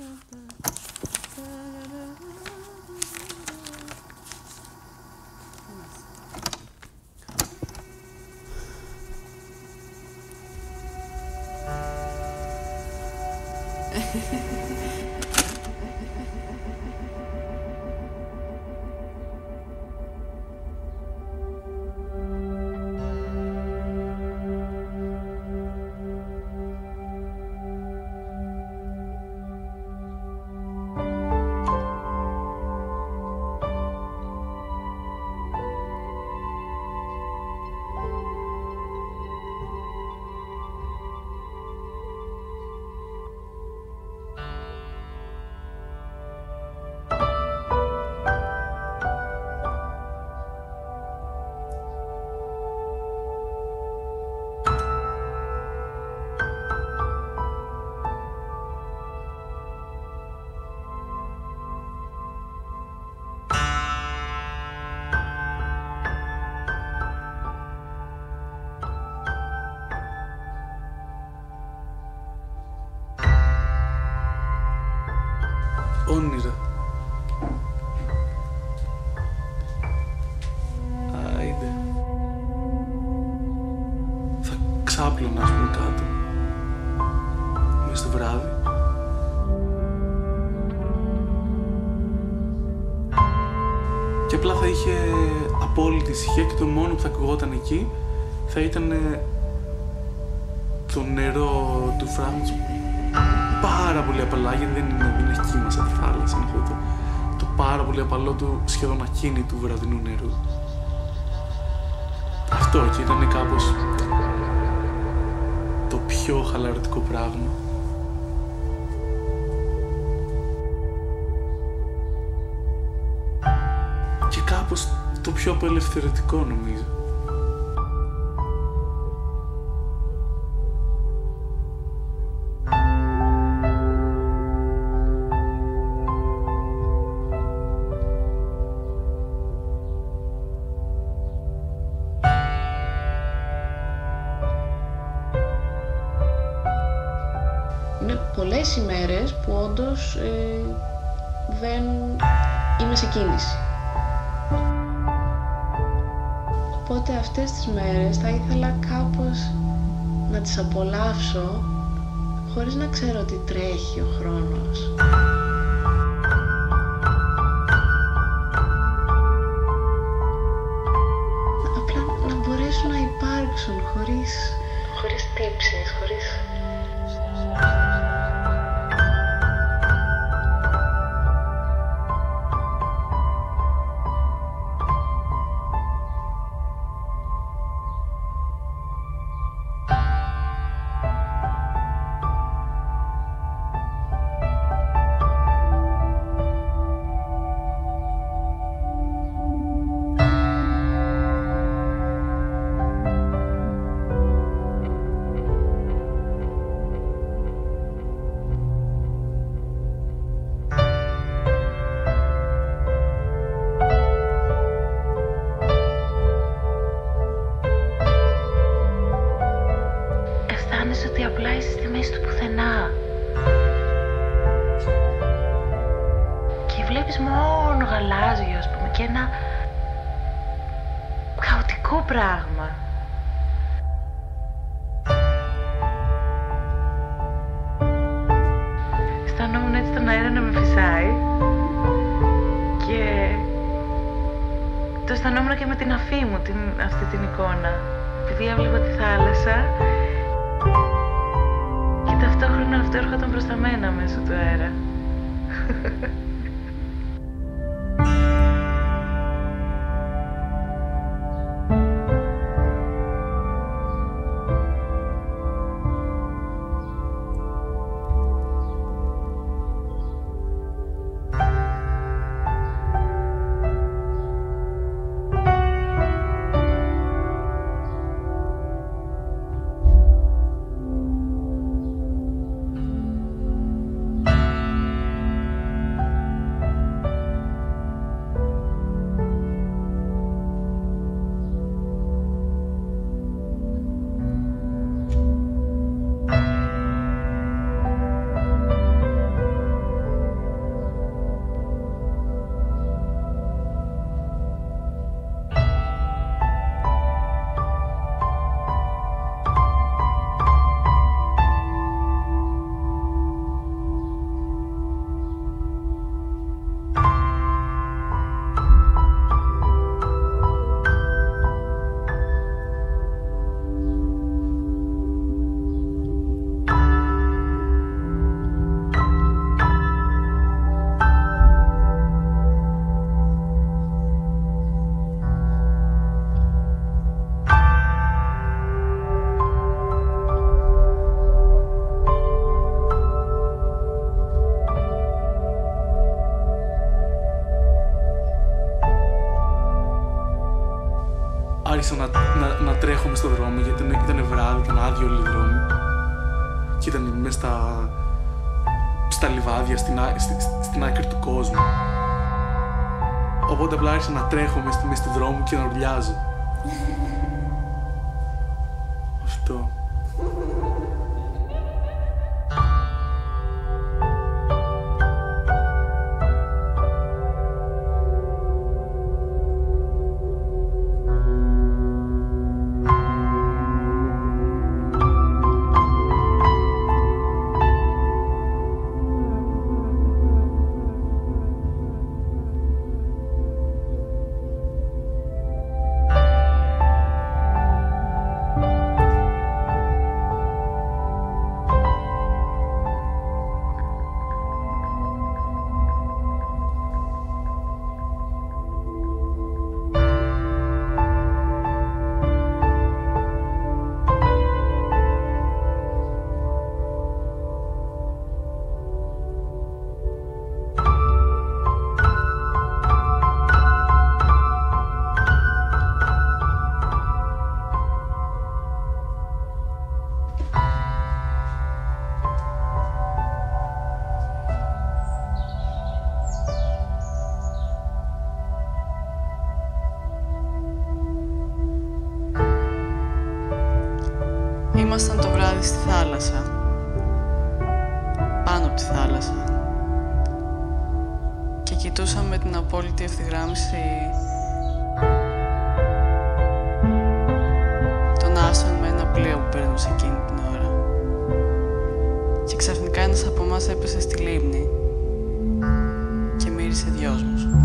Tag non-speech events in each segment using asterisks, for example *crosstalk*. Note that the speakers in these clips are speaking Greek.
Ha ha ha ha. Ξάπλωνα, ας πούμε, κάτω. Μες στο βράδυ. Και απλά θα είχε απόλυτη ησυχία και το μόνο που θα ακουγόταν εκεί θα ήταν το νερό του φράγματος πάρα πολύ απαλά, γιατί δεν, είναι, δεν έχει κύμα σαν τη θάλασσα, είναι αυτό το, το πάρα πολύ απαλό του σχεδόν ακίνητου βραδινού νερού. Αυτό και ήταν κάπως το πιο χαλαρωτικό πράγμα. Και κάπως το πιο απελευθερωτικό νομίζω. Ε, δεν είμαι σε κίνηση. Οπότε αυτές τις μέρες θα ήθελα κάπως να τις απολαύσω χωρίς να ξέρω ότι τρέχει ο χρόνος. Απλά να μπορέσουν να υπάρξουν χωρίς, χωρίς τύψεις, χωρίς πράγμα. Αισθανόμουν έτσι τον αέρα να με φυσάει και το αισθανόμουν και με την αφή μου την, αυτή την εικόνα επειδή έβλεπα τη θάλασσα και ταυτόχρονα αυτό έρχονταν προς τα μένα μέσω του αέρα. *laughs* άρχισα να, να, να τρέχω στο δρόμο γιατί ήταν, ήταν βράδυ, ήταν άδειο όλοι οι δρόμοι. Και ήταν μέσα στα, στα λιβάδια, στην, στην, άκρη του κόσμου. Οπότε απλά άρχισα να τρέχω μέσα στη μέση και να ουρλιάζω. ήμασταν το βράδυ στη θάλασσα. Πάνω από τη θάλασσα. Και κοιτούσαμε την απόλυτη ευθυγράμμιση των άσων με ένα πλοίο που περνούσε εκείνη την ώρα. Και ξαφνικά ένας από εμάς έπεσε στη λίμνη και μύρισε δυόσμους.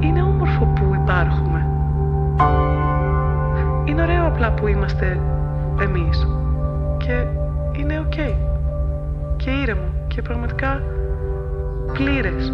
είναι όμορφο που υπάρχουμε. Είναι ωραίο απλά που είμαστε εμείς. Και είναι ok. Και ήρεμο. Και πραγματικά πλήρες.